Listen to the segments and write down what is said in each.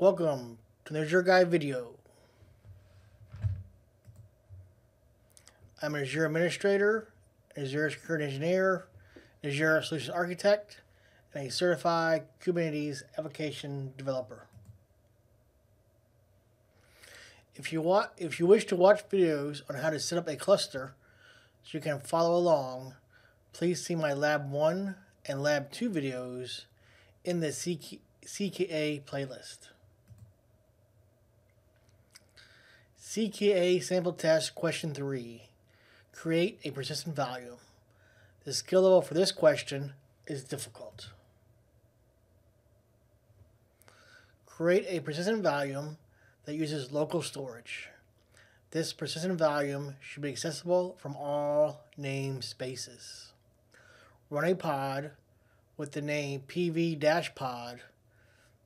Welcome to Azure Guy video. I'm an Azure Administrator, Azure Security Engineer, Azure Solution Architect, and a Certified Kubernetes Application Developer. If you want, if you wish to watch videos on how to set up a cluster so you can follow along, please see my Lab 1 and Lab 2 videos in the CK, CKA playlist. CKA sample test question 3. Create a persistent volume. The skill level for this question is difficult. Create a persistent volume that uses local storage. This persistent volume should be accessible from all namespaces. Run a pod with the name pv-pod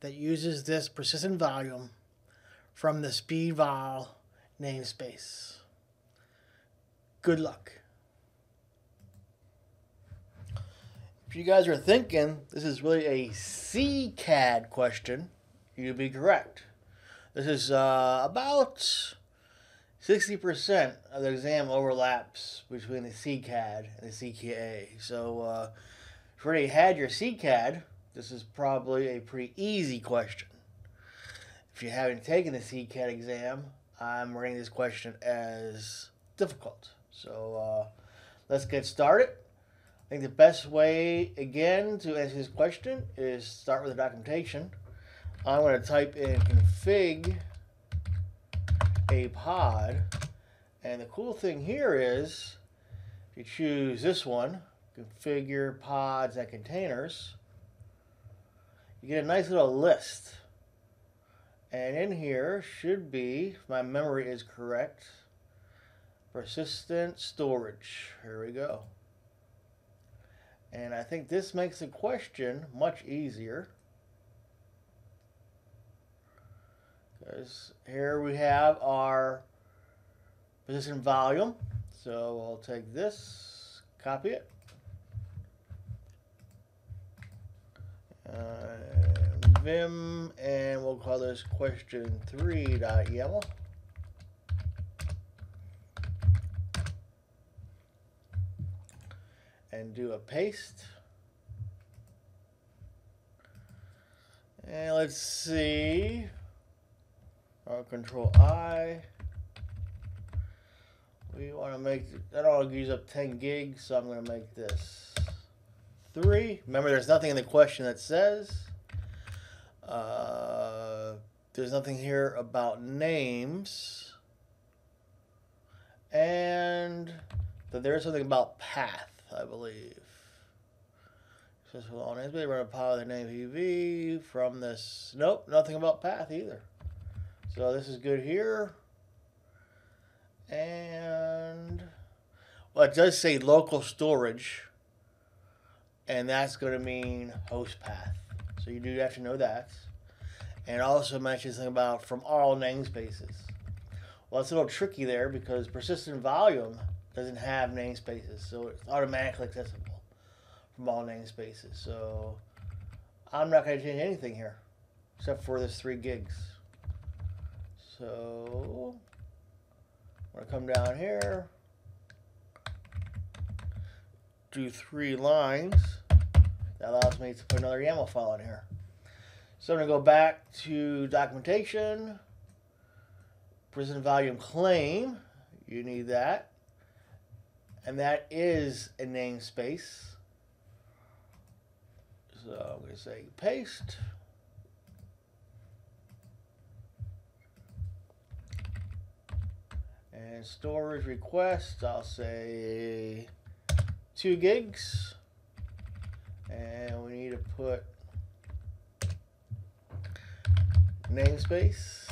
that uses this persistent volume from the speedval namespace. Good luck. If you guys are thinking this is really a CCAD question, you'd be correct. This is uh, about 60% of the exam overlaps between the CCAD and the CKA. So uh, if you already had your CCAD, this is probably a pretty easy question. If you haven't taken the CCAD exam, I'm rating this question as difficult. So uh, let's get started. I think the best way, again, to answer this question is start with the documentation. I'm going to type in config a pod. And the cool thing here is, if you choose this one, configure pods and containers, you get a nice little list. And in here should be, if my memory is correct, persistent storage. Here we go. And I think this makes the question much easier. Because here we have our persistent volume. So I'll take this, copy it. Vim, and we'll call this question 3.yaml. And do a paste. And let's see. Uh, control I. We want to make that all use up 10 gigs, so I'm going to make this three. Remember, there's nothing in the question that says. There's nothing here about names. And that there's something about path, I believe. Well, on SB, run a power the name PV from this. Nope, nothing about path either. So this is good here. And well, it does say local storage, and that's going to mean host path. So you do have to know that. And also mentions something about from all namespaces. Well, it's a little tricky there because persistent volume doesn't have namespaces, so it's automatically accessible from all namespaces. So I'm not going to change anything here except for this three gigs. So I'm going to come down here, do three lines. That allows me to put another YAML file in here. So I'm going to go back to documentation, persistent volume claim. You need that. And that is a namespace. So I'm going to say paste. And storage request, I'll say two gigs. And we need to put namespace.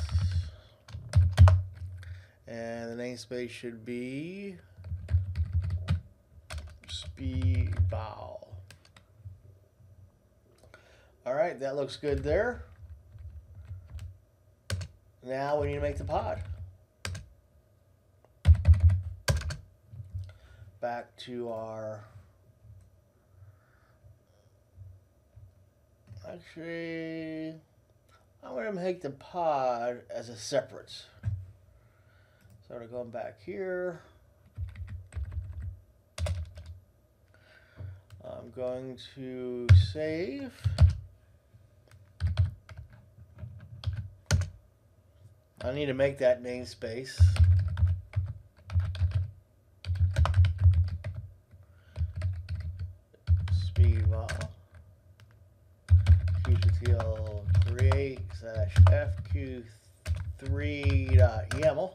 And the namespace should be speedval. All right, that looks good there. Now we need to make the pod. back to our actually I'm going to make the pod as a separate. So we're going back here. I'm going to save. I need to make that namespace. Speedball. kubectl create slash fq3 dot yaml.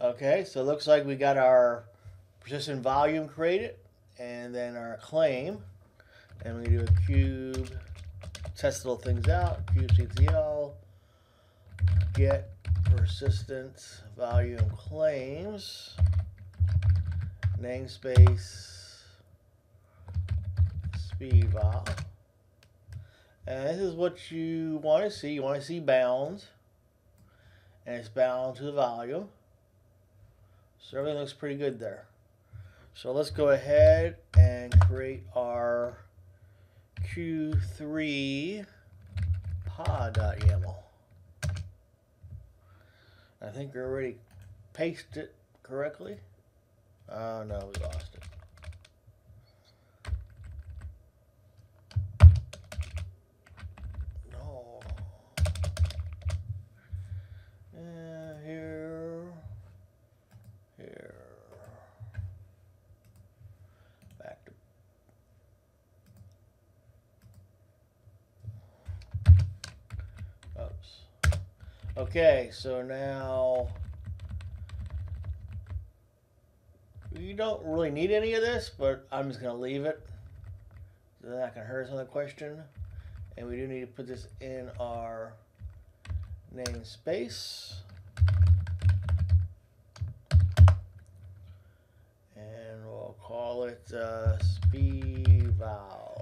Okay, so it looks like we got our persistent volume created and then our claim. And we do a cube, test little things out, kubectl, get persistent volume claims, namespace, speed. And this is what you want to see. You want to see bounds. And it's bound to the volume. So everything looks pretty good there. So let's go ahead and create our Q3 pod.yaml. I think we already pasted it correctly. Oh no, we lost it. No. Uh, here. Here. Back to Oops. Okay, so now you don't really need any of this, but I'm just going to leave it. Not going to hurt us on the question. And we do need to put this in our namespace. And we'll call it uh, speedval.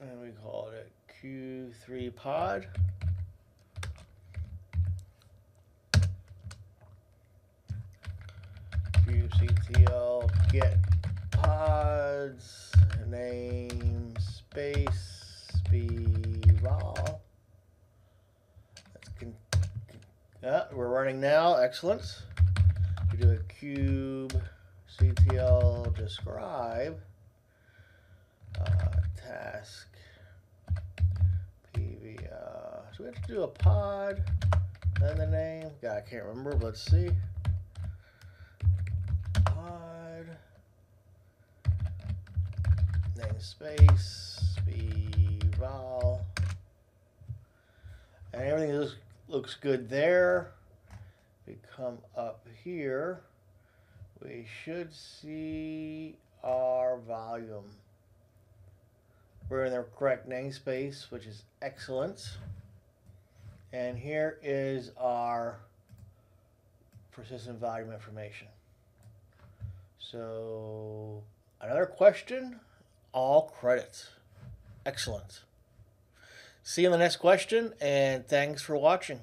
And we call it Q3 pod. kubectl get pods name space speedval. That's con- yeah, we're running now. Excellent. We do a cube CTL describe uh, task PV. Uh, so we have to do a pod. Then the name. God, I can't remember. But let's see. Pod. Namespace. And everything looks good there. We come up here. We should see our volume. We're in the correct namespace, which is excellent. And here is our persistent volume information. So another question, all credits. Excellent. See you in the next question, and thanks for watching.